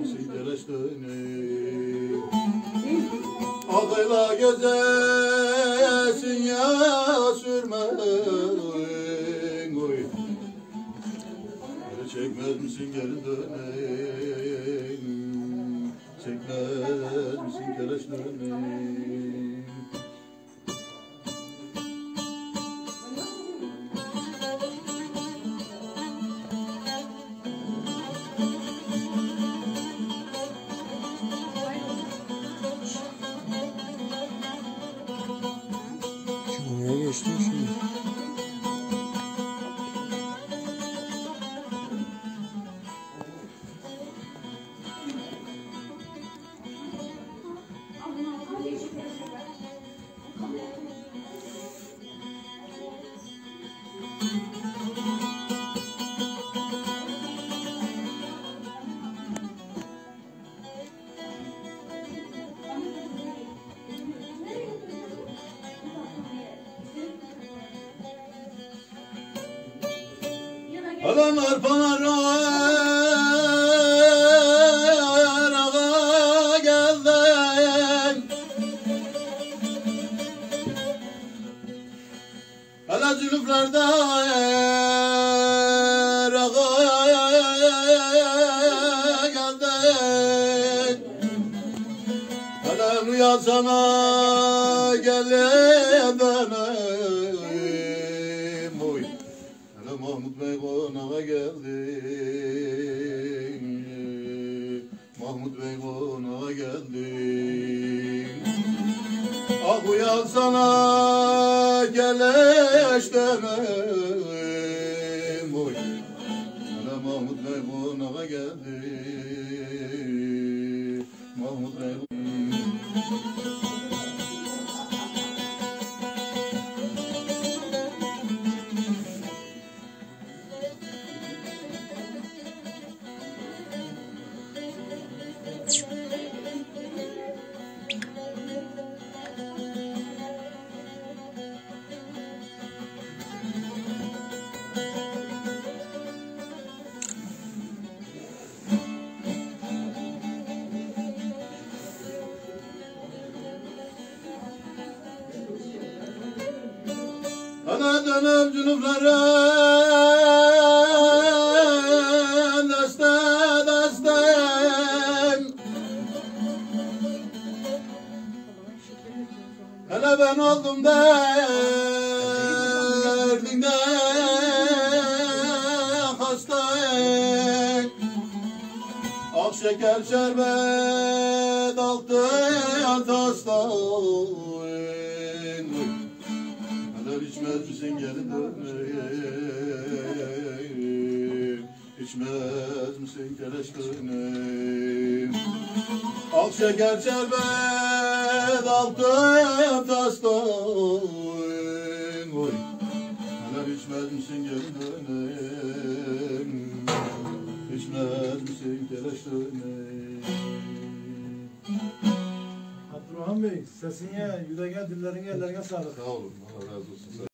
Misin telaştığını Akıyla gezesin ya sürmen oy. Çekmez misin geri dönen Çekmez misin telaştığını Şuraya Adamlar bana Ağa geldim Hala rüya sana geldim oy Hele Mahmut Bey konağa geldi. Mahmut Bey konağa geldi. Ah uyan sana geleş denem. Oy. Hele Mahmut Bey konağa geldi. Mahmut Bey Ana dönem cünüplere deste destem Hele ben oldum derdinde hastayım. Ak şeker şerbet altı hastayım içmez misin geri döneyim. İçmez misin keleş döneyim. Ak şeker şerbet altın tastayım Oy. Kadar içmez misin geri döneyim. İçmez misin keleş döneyim. Abdurrahman Bey, sesine, yüreğe, dillerine, ellerine sağlık. Sağ olun Allah razı olsun